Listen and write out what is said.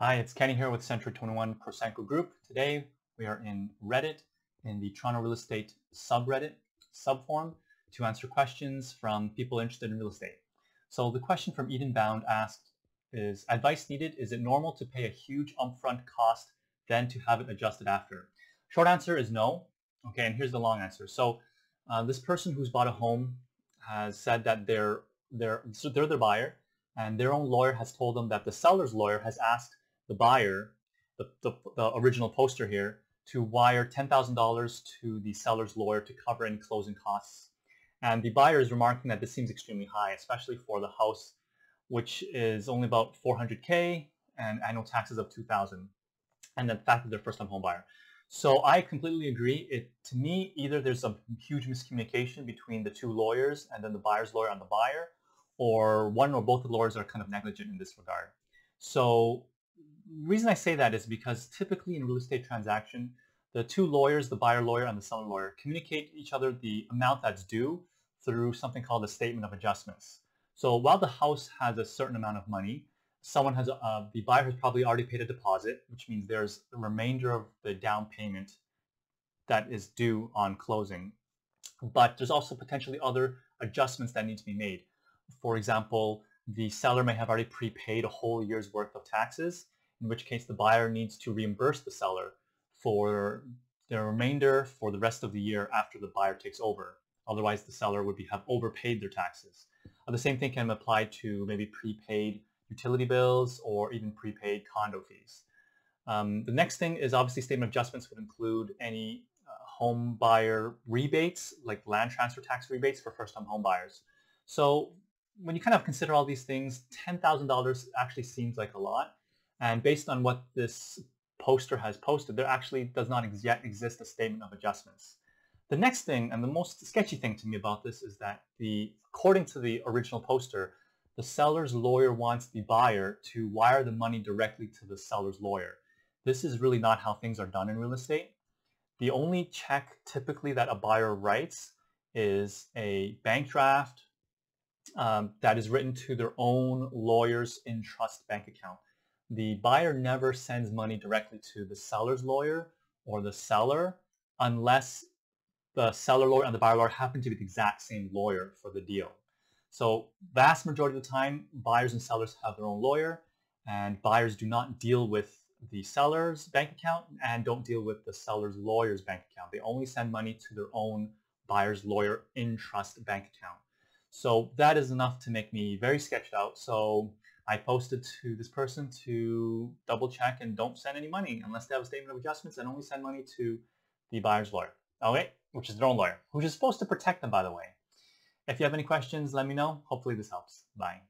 Hi, it's Kenny here with Century 21 Prosenco Group. Today we are in Reddit in the Toronto Real Estate subreddit subforum to answer questions from people interested in real estate. So the question from Eden Bound asked is, advice needed, is it normal to pay a huge upfront cost then to have it adjusted after? Short answer is no. Okay, and here's the long answer. So uh, this person who's bought a home has said that they're, they're, so they're the buyer and their own lawyer has told them that the seller's lawyer has asked the buyer, the, the, the original poster here, to wire $10,000 to the seller's lawyer to cover any closing costs. And the buyer is remarking that this seems extremely high, especially for the house, which is only about 400K and annual taxes of 2,000, and the fact that they're first-time home buyer. So I completely agree. It to me, either there's a huge miscommunication between the two lawyers and then the buyer's lawyer and the buyer, or one or both the lawyers are kind of negligent in this regard. So reason I say that is because typically in real estate transaction, the two lawyers, the buyer lawyer and the seller lawyer, communicate each other the amount that's due through something called a statement of adjustments. So while the house has a certain amount of money, someone has, uh, the buyer has probably already paid a deposit, which means there's the remainder of the down payment that is due on closing. But there's also potentially other adjustments that need to be made. For example, the seller may have already prepaid a whole year's worth of taxes in which case the buyer needs to reimburse the seller for the remainder for the rest of the year after the buyer takes over. Otherwise, the seller would be, have overpaid their taxes. Uh, the same thing can apply to maybe prepaid utility bills or even prepaid condo fees. Um, the next thing is obviously statement adjustments would include any uh, home buyer rebates, like land transfer tax rebates for first-time home buyers. So when you kind of consider all these things, $10,000 actually seems like a lot. And based on what this poster has posted, there actually does not ex yet exist a statement of adjustments. The next thing, and the most sketchy thing to me about this is that the, according to the original poster, the seller's lawyer wants the buyer to wire the money directly to the seller's lawyer. This is really not how things are done in real estate. The only check typically that a buyer writes is a bank draft um, that is written to their own lawyer's in trust bank account the buyer never sends money directly to the seller's lawyer or the seller unless the seller lawyer and the buyer lawyer happen to be the exact same lawyer for the deal. So vast majority of the time, buyers and sellers have their own lawyer and buyers do not deal with the seller's bank account and don't deal with the seller's lawyer's bank account. They only send money to their own buyer's lawyer in trust bank account. So that is enough to make me very sketched out. So I posted to this person to double check and don't send any money unless they have a statement of adjustments and only send money to the buyer's lawyer. Okay, which is their own lawyer, which is supposed to protect them, by the way. If you have any questions, let me know. Hopefully this helps. Bye.